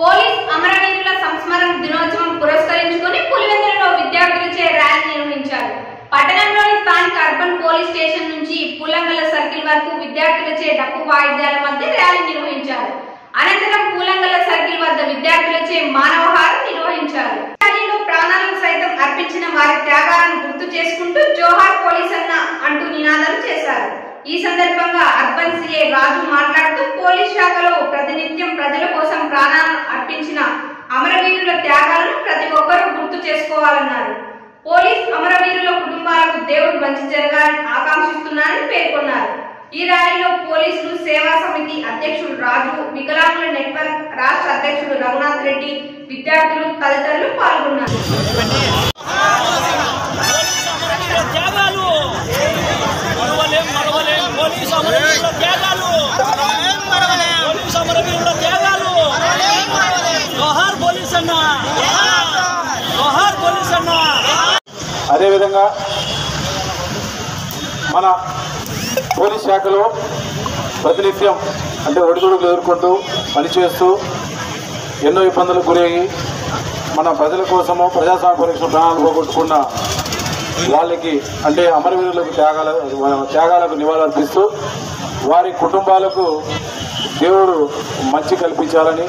Police అమరవీరుల సంస్మరణ దినోత్సవం పురస్కరించుకుని పులివెందులలో విద్యార్థులచే ర్యాలీ నిర్వహించారు. పట్టణంలోని స్థానిక అర్బన్ పోలీస్ స్టేషన్ నుంచి పూలంగల సర్కిల్ వరకు విద్యార్థులచే డప్పు వాయిద్యాల మధ్య ర్యాలీ నిర్వహించారు. అనంతరం పూలంగల సర్కిల్ వద్ద విద్యార్థులచే మానవహారం నిర్వహించారు. ర్యాలీలో ప్రాణాలను సైతం అర్పించిన వారి త్యాగాలను గుర్తు చేసుకుంటూ జోహార్ పోలీస్ అన్న అంటూ నినాదాలు చేశారు. ఈ సందర్భంగా అర్బన్ సిఏ రాజు మాట్లాడుతూ పోలీస్ శాఖలో ప్రతినిత్యం ప్రజలు అర్పించిన అమరవీరుల త్యాగాలను ప్రతి ఒక్కరూ గుర్తు చేసుకోవాలన్నారు. పోలీస్ అమరవీరుల కుటుంబాలకు దేవుడు మంచి జరగాలని ఆకాంక్షిస్తున్నారని పేర్కొన్నారు. ఈ ర్యాలీలో పోలీసులు సేవా సమితి అధ్యక్షుడు రాజు వికలాంగుల నెట్వర్క్ రాష్ట్ర అధ్యక్షుడు రఘునాథ్ రెడ్డి విద్యార్థులు తదితరులు పాల్గొన్నారు. అదేవిధంగా మన పోలీస్ శాఖలో ప్రతినిత్యం అంటే ఒడిదుడుకులు ఎదుర్కొంటూ పనిచేస్తూ ఎన్నో ఇబ్బందులకు గురయ్యి మన ప్రజల కోసము ప్రజాస్వామ్య పరీక్ష ప్రాణాలు పోగొట్టుకున్న వాళ్ళకి అంటే అమరవీరులకు త్యాగాల త్యాగాలకు నివాళులర్పిస్తూ వారి కుటుంబాలకు దేవుడు మంచి కల్పించాలని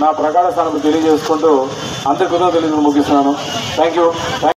నా ప్రగాఢ స్థానం తెలియజేసుకుంటూ అందరి కృతజ్ఞతలు ముగిస్తున్నాను. Thank you